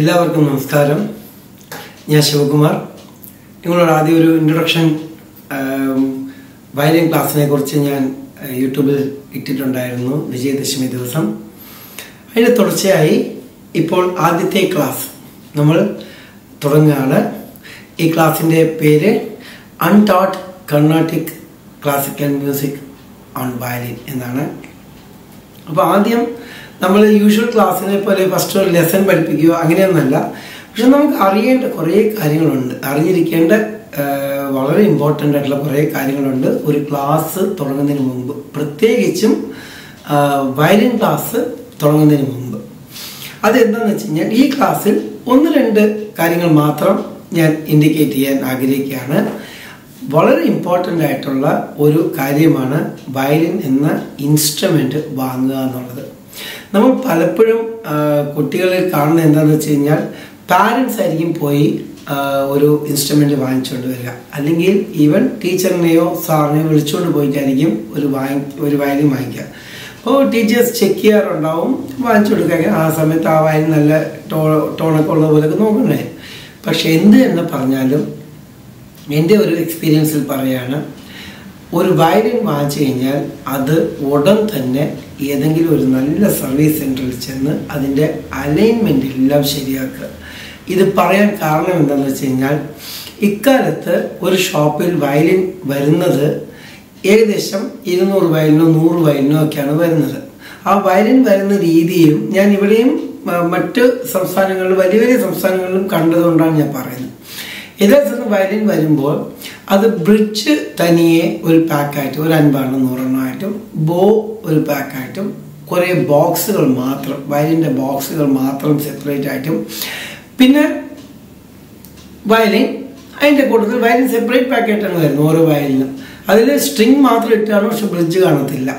എല്ലാവർക്കും നമസ്കാരം. ഞാൻ ശിവകുമാർ. നിങ്ങളോട് ആദ്യം ഒരു ഇൻട്രൊഡക്ഷൻ വയലിൻ ക്ലാസ്സിനെ കുറിച്ച് ഞാൻ യൂട്യൂബിൽ ഇട്ടിട്ടുണ്ടായിരുന്നു വിജയദശമി ദിവസം. അതിന് തുടർച്ചയായി ഇപ്പോൾ ആദ്യത്തെ ക്ലാസ് നമ്മൾ തുടങ്ങുകയാണ്. ഈ ക്ലാസ്സിന്റെ പേര് untaught Carnatic classical music on violin എന്നാണ്. അപ്പോൾ ആദ്യം നമ്മൾ യൂഷ്വൽ ക്ലാസ്സിനെ പോലെ ഫസ്റ്റ് ഒരു ലെസൺ പഠിപ്പിക്കുകയോ അങ്ങനെയൊന്നല്ല പക്ഷെ നമുക്ക് അറിയേണ്ട കുറേ കാര്യങ്ങളുണ്ട്. അറിഞ്ഞിരിക്കേണ്ട വളരെ ഇമ്പോർട്ടന്റ് ആയിട്ടുള്ള കുറേ കാര്യങ്ങളുണ്ട്. ഒരു ക്ലാസ് തുടങ്ങുന്നതിന് മുമ്പ്. പ്രത്യേകിച്ചും വയലിൻ ക്ലാസ് തുടങ്ങുന്നതിന് മുമ്പ്. അതെന്താണെന്ന് വെച്ച് കഴിഞ്ഞാൽ ഈ ക്ലാസ്സിൽ ഒന്ന് രണ്ട് കാര്യങ്ങൾ മാത്രം ഞാൻ ഇൻഡിക്കേറ്റ് ചെയ്യാൻ ആഗ്രഹിക്കുകയാണ്. വളരെ ഇമ്പോർട്ടന്റ് ആയിട്ടുള്ള ഒരു കാര്യമാണ് വയലിൻ എന്ന ഇൻസ്ട്രുമെന്റ് വാങ്ങുക എന്നുള്ളത്. നമ്മൾ പലപ്പോഴും കുട്ടികളിൽ കാണുന്നത് എന്താണെന്ന് വെച്ച് കഴിഞ്ഞാൽ പാരൻസ് ആയിരിക്കും പോയി ഒരു ഇൻസ്ട്രുമെന്റ് വാങ്ങിച്ചുകൊണ്ട് വരിക. അല്ലെങ്കിൽ ഈവൻ ടീച്ചറിനെയോ സാറിനെയോ വിളിച്ചുകൊണ്ട് പോയിട്ടായിരിക്കും ഒരു വാങ്ങി ഒരു വയലിൻ വാങ്ങിക്കുക. അപ്പോൾ ടീച്ചേഴ്സ് ചെക്ക് ചെയ്യാറുണ്ടാവും വാങ്ങിച്ചു കൊടുക്കുക. ആ സമയത്ത് ആ വയലിൻ നല്ല ടോ ടോണൊക്കെ ഉള്ള പോലെയൊക്കെ നോക്കണേ പക്ഷെ എന്ത് എന്ന് പറഞ്ഞാലും എന്റെ ഒരു എക്സ്പീരിയൻസിൽ പറയാണ് ഒരു വയലിൻ വാങ്ങിച്ചു കഴിഞ്ഞാൽ അത് ഉടൻ തന്നെ ഏതെങ്കിലും ഒരു നല്ല സർവീസ് സെന്ററിൽ ചെന്ന് അതിന്റെ അലൈൻമെന്റ് എല്ലാം ശരിയാക്കുക. ഇത് പറയാൻ കാരണം എന്താണെന്ന് വെച്ച് കഴിഞ്ഞാൽ ഇക്കാലത്ത് ഒരു ഷോപ്പിൽ വയലിൻ വരുന്നത് ഏകദേശം ഇരുന്നൂറ് വയലിനോ നൂറ് വയലിനോ ഒക്കെയാണ് വരുന്നത്. ആ വയലിൻ വരുന്ന രീതിയും ഞാൻ ഇവിടെയും മറ്റ് സംസ്ഥാനങ്ങളിലും വലിയ വലിയ സംസ്ഥാനങ്ങളിലും കണ്ടതുകൊണ്ടാണ് ഞാൻ പറയുന്നത്. ഇതേ സമയം വയലിൻ വരുമ്പോൾ അത് ബ്രിഡ്ജ് തനിയെ ഒരു പാക്കായിട്ടും ഒരു അൻപതെണ്ണം നൂറെണ്ണം ആയിട്ടും ബോ ഒരു പാക്കായിട്ടും കുറേ ബോക്സുകൾ മാത്രം വയലിന്റെ ബോക്സുകൾ മാത്രം സെപ്പറേറ്റ് ആയിട്ടും. പിന്നെ വയലിൻ അതിന്റെ കൂട്ടത്തിൽ വയലിൻ സെപ്പറേറ്റ് പാക്കായിട്ടാണ് വരുന്നത് ഓരോ വയലിനും. അതിൽ സ്ട്രിങ് മാത്രം ഇട്ടാണ് പക്ഷെ ബ്രിഡ്ജ് കാണത്തില്ല.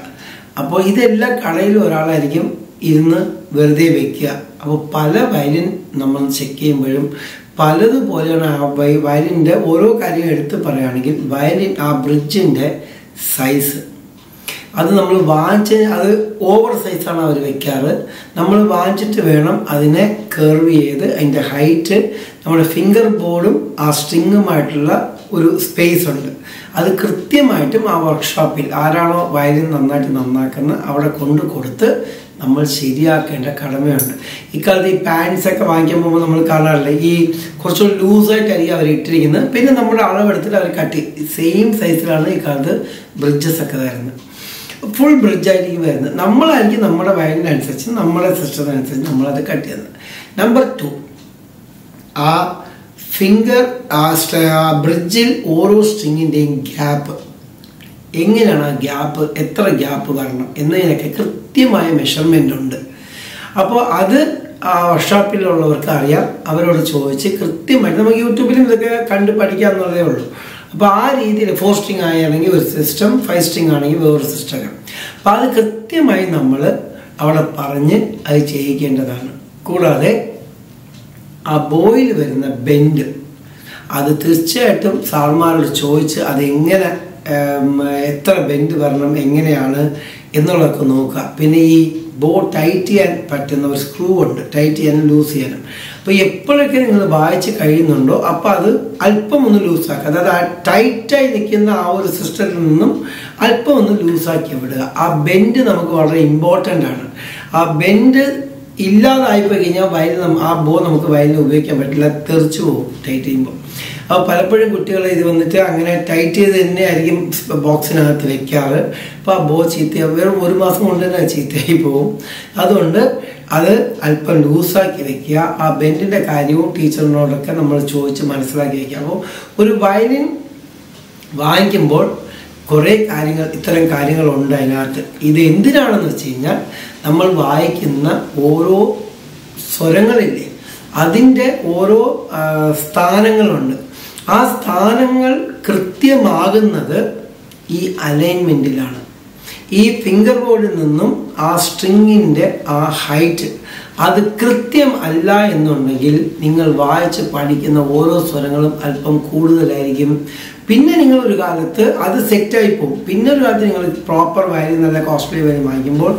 അപ്പോൾ ഇതെല്ലാം കടയിൽ ഒരാളായിരിക്കും ഇരുന്ന് വെറുതെ വെക്കുക. അപ്പോൾ പല വയലിൻ നമ്മൾ ചെക്ക് ചെയ്യുമ്പോഴും പലതുപോലെയാണ് ആ വൈ വയലിന്റെ ഓരോ കാര്യം എടുത്ത് പറയുകയാണെങ്കിൽ വയലിൻ ആ ബ്രിഡ്ജിന്റെ സൈസ്. അത് നമ്മൾ വാങ്ങിച്ച് അത് ഓവർ സൈസാണ് അവർ വെക്കാറ് നമ്മൾ വാങ്ങിച്ചിട്ട് വേണം അതിനെ കർവ് ചെയ്ത് അതിന്റെ ഹൈറ്റ് നമ്മുടെ ഫിംഗർ ബോർഡും ആ സ്ട്രിങ്ങുമായിട്ടുള്ള ഒരു സ്പേസ് ഉണ്ട്. അത് കൃത്യമായിട്ടും ആ വർക്ക്ഷോപ്പിൽ ആരാണോ വയലിൻ നന്നായിട്ട് നന്നാക്കുന്ന അവിടെ കൊണ്ടു കൊടുത്ത് നമ്മൾ ശരിയാക്കേണ്ട കടമയുണ്ട്. ഇക്കാലത്ത് ഈ പാൻസ് ഒക്കെ വാങ്ങിക്കാൻ പോകുമ്പോൾ നമ്മൾ കാണാറില്ല? ഈ കുറച്ചുകൂടി ലൂസായിട്ടായിരിക്കും അവർ ഇട്ടിരിക്കുന്നത്. പിന്നെ നമ്മുടെ അളവെടുത്തിട്ട് അവർ കട്ടി. സെയിം സൈസിലാണ് ഈ കാലത്ത് ബ്രിഡ്ജസ് ഒക്കെ വരുന്നത്. ഫുൾ ബ്രിഡ്ജായിരിക്കും വരുന്നത്. നമ്മളായിരിക്കും നമ്മുടെ വയലിനനുസരിച്ച് നമ്മുടെ സിസ്റ്റത്തിനനുസരിച്ച് നമ്മളത് കട്ട് ചെയ്യുന്നത് നമ്പർ ടു ആ ഫിംഗർ ബ്രിഡ്ജിൽ ഓരോ സ്ട്രിങ്ങിന്റെയും ഗ്യാപ്പ് എങ്ങനെയാണ് ആ ഗ്യാപ്പ് എത്ര ഗ്യാപ്പ് വരണം എന്നതിനൊക്കെ കൃത്യമായ മെഷർമെന്റ് ഉണ്ട്. അപ്പോൾ അത് ആ വർക്ക്ഷോപ്പിലുള്ളവർക്ക് അറിയാം. അവരോട് ചോദിച്ച് കൃത്യമായിട്ട് നമുക്ക് യൂട്യൂബിലും ഇതൊക്കെ കണ്ട് പഠിക്കാമെന്നുള്ളതേ ഉള്ളൂ. അപ്പോൾ ആ രീതിയിൽ ഫോർ സ്ട്രിങ് ആയാണെങ്കിൽ ഒരു സിസ്റ്റം ഫൈവ് സ്ട്രിങ് ആണെങ്കിൽ വേറൊരു സിസ്റ്റം അപ്പോൾ അത് കൃത്യമായി നമ്മൾ അവളെ പറഞ്ഞ് അത് ചെയ്യിക്കേണ്ടതാണ്. കൂടാതെ ആ ബോയിൽ വരുന്ന ബെൻഡ് അത് തീർച്ചയായിട്ടും സാർമാരോട് ചോദിച്ച് അതെങ്ങനെ എങ്ങനെ എത്ര ബെൻഡ് വരണം എങ്ങനെയാണ് എന്നുള്ളതൊക്കെ നോക്കുക. പിന്നെ ഈ ബോ ടൈറ്റ് ചെയ്യാൻ പറ്റുന്ന ഒരു സ്ക്രൂ ഉണ്ട്. ടൈറ്റ് ചെയ്യാനും ലൂസ് ചെയ്യാനും അപ്പോൾ എപ്പോഴൊക്കെ നിങ്ങൾ വായിച്ച് കഴിയുന്നുണ്ടോ അപ്പോൾ അത് അല്പം ഒന്ന് ലൂസാക്കുക അതായത് ആ ടൈറ്റായി നിൽക്കുന്ന ആ ഒരു സിസ്റ്റത്തിൽ നിന്നും അല്പം ഒന്ന് ലൂസാക്കി വിടുക. ആ ബെൻഡ് നമുക്ക് വളരെ ഇമ്പോർട്ടന്റ് ആണ്. ആ ബെൻഡ് ഇല്ലാതായിപ്പോയി കഴിഞ്ഞാൽ വയലിൽ ആ ബോ നമുക്ക് വയലിൽ ഉപയോഗിക്കാൻ പറ്റില്ല തെറിച്ചു പോകും ടൈറ്റ് ചെയ്യുമ്പോൾ അപ്പോൾ പലപ്പോഴും കുട്ടികൾ ഇത് വന്നിട്ട് അങ്ങനെ ടൈറ്റ് ചെയ്ത് തന്നെ ആയിരിക്കും ബോക്സിനകത്ത് വെക്കാറ്. അപ്പോൾ ആ ബോ ചീത്ത വെറും ഒരു മാസം കൊണ്ട് തന്നെ ചീത്തയായി പോകും. അതുകൊണ്ട് അത് അല്പം ലൂസാക്കി വെക്കുക. ആ ബെൻഡിന്റെ കാര്യവും ടീച്ചറിനോടൊക്കെ നമ്മൾ ചോദിച്ച് മനസ്സിലാക്കി വെക്കുക. അപ്പോൾ ഒരു വയലിൻ വാങ്ങിക്കുമ്പോൾ കുറേ കാര്യങ്ങൾ ഇത്തരം കാര്യങ്ങളുണ്ട് അതിനകത്ത്. ഇത് എന്തിനാണെന്ന് വെച്ച് കഴിഞ്ഞാൽ നമ്മൾ വായിക്കുന്ന ഓരോ സ്വരങ്ങളില്ലേ അതിന്റെ ഓരോ സ്ഥാനങ്ങളുണ്ട്. ആ സ്ഥാനങ്ങൾ കൃത്യമാകുന്നത് ഈ അലൈൻമെന്റിലാണ്. ഈ ഫിംഗർ ബോർഡിൽ നിന്നും ആ സ്ട്രിങ്ങിന്റെ ആ ഹൈറ്റ്. അത് കൃത്യം അല്ല എന്നുണ്ടെങ്കിൽ നിങ്ങൾ വായിച്ച് പഠിക്കുന്ന ഓരോ സ്വരങ്ങളും അല്പം കൂടുതലായിരിക്കും. പിന്നെ നിങ്ങൾ ഒരു കാലത്ത് അത് സെറ്റായി പോകും. പിന്നെ ഒരു കാലത്ത് നിങ്ങൾ പ്രോപ്പർ വയലിൻ നല്ല കോസ്റ്റ്ലി വയലും വാങ്ങിക്കുമ്പോൾ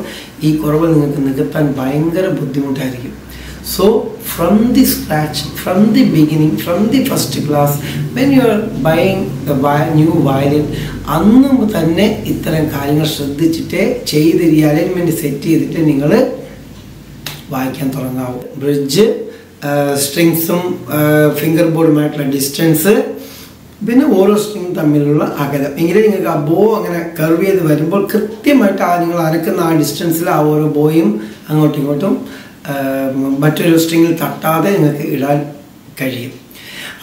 ഈ കുറവ് നിങ്ങൾക്ക് നികത്താൻ ഭയങ്കര ബുദ്ധിമുട്ടായിരിക്കും. So from the scratch, from the beginning, from the first class, when you are buying the new violin, അന്നും തന്നെ ഇത്തരം കാര്യങ്ങൾ ശ്രദ്ധിച്ചിട്ട് ചെയ്ത് ഈ അലൈൻമെന്റ് സെറ്റ് ചെയ്തിട്ട് നിങ്ങൾ വായിക്കാൻ തുടങ്ങാവും. ബ്രിഡ്ജ് സ്ട്രിങ്സും ഫിംഗർ ബോർഡുമായിട്ടുള്ള ഡിസ്റ്റൻസ് പിന്നെ ഓരോ സ്ട്രിങ് തമ്മിലുള്ള അകലം. എങ്കിലേ നിങ്ങൾക്ക് ആ ബോ അങ്ങനെ കർവ് ചെയ്ത് വരുമ്പോൾ കൃത്യമായിട്ട് ആ നിങ്ങൾ അരക്കുന്ന ആ ഡിസ്റ്റൻസിൽ ആ ഓരോ ബോയും അങ്ങോട്ടും ഇങ്ങോട്ടും മറ്റൊരു സ്ട്രിങ്ങിൽ തട്ടാതെ നിങ്ങൾക്ക് ഇടാൻ കഴിയും.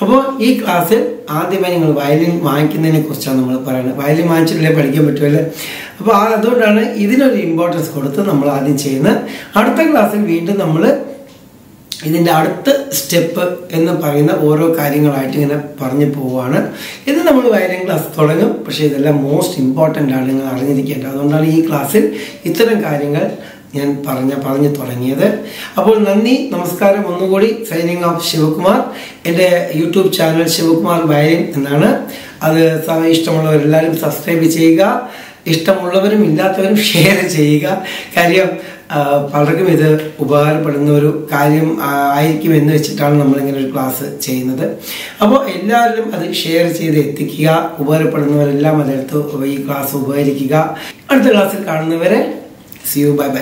അപ്പോൾ ഈ ക്ലാസ്സിൽ ആദ്യമായി നിങ്ങൾ വയലിൻ വാങ്ങിക്കുന്നതിനെ കുറിച്ചാണ് നമ്മൾ പറയുന്നത്. വയലിൻ വാങ്ങിച്ചിട്ടില്ലേ പഠിക്കാൻ പറ്റുമല്ലേ? അപ്പോൾ അതുകൊണ്ടാണ് ഇതിനൊരു ഇമ്പോർട്ടൻസ് കൊടുത്ത് നമ്മൾ ആദ്യം ചെയ്യുന്നത്. അടുത്ത ക്ലാസ്സിൽ വീണ്ടും നമ്മൾ ഇതിന്റെ അടുത്ത സ്റ്റെപ്പ് എന്ന് പറയുന്ന ഓരോ കാര്യങ്ങളായിട്ട് ഇങ്ങനെ പറഞ്ഞു പോവുകയാണ്. ഇത് നമ്മൾ വയലിൻ ക്ലാസ് തുടങ്ങും. പക്ഷേ ഇതെല്ലാം മോസ്റ്റ് ഇമ്പോർട്ടന്റ് ആണ് നിങ്ങൾ അറിഞ്ഞിരിക്കേണ്ടത്. അതുകൊണ്ടാണ് ഈ ക്ലാസ്സിൽ ഇത്തരം കാര്യങ്ങൾ ഞാൻ പറഞ്ഞ പറഞ്ഞു തുടങ്ങിയത്. അപ്പോൾ നന്ദി നമസ്കാരം. ഒന്നുകൂടി സൈനിങ് ഓഫ് ശിവകുമാർ എന്റെ യൂട്യൂബ് ചാനൽ ശിവകുമാർ വയലിൻ എന്നാണ്. അത് ഇഷ്ടമുള്ളവരെല്ലാവരും സബ്സ്ക്രൈബ് ചെയ്യുക. ഇഷ്ടമുള്ളവരും ഇല്ലാത്തവരും ഷെയർ ചെയ്യുക. കാര്യം പലർക്കും ഇത് ഉപകാരപ്പെടുന്ന ഒരു കാര്യം ആയിരിക്കും എന്ന് വെച്ചിട്ടാണ് നമ്മളിങ്ങനെ ഒരു ക്ലാസ് ചെയ്യുന്നത്. അപ്പോൾ എല്ലാവരും അത് ഷെയർ ചെയ്ത് എത്തിക്കുക. ഉപകാരപ്പെടുന്നവരെല്ലാം അതെടുത്ത് ഈ ക്ലാസ് ഉപകരിക്കുക. അടുത്ത ക്ലാസ്സിൽ കാണുന്നവരെ സി യു ബൈ ബൈ